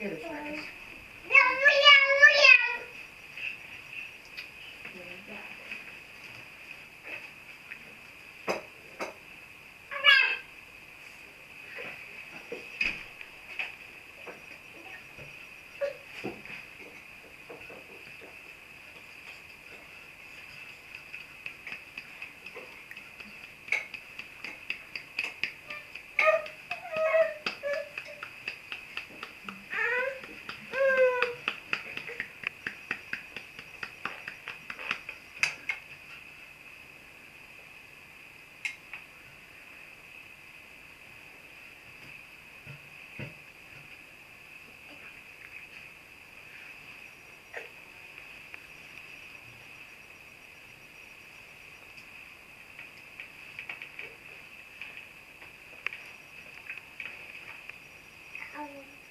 really nice. Um.